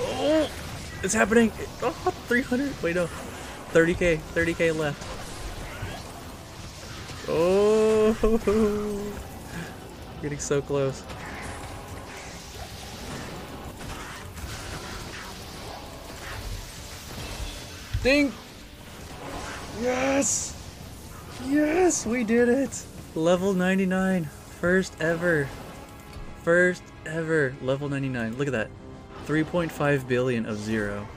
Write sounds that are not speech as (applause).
Oh, it's happening. Oh, 300. Wait, no. 30k. 30k left. Oh, (laughs) getting so close. Ding! Yes! Yes, we did it! Level 99. First ever. First ever level 99. Look at that. 3.5 billion of zero.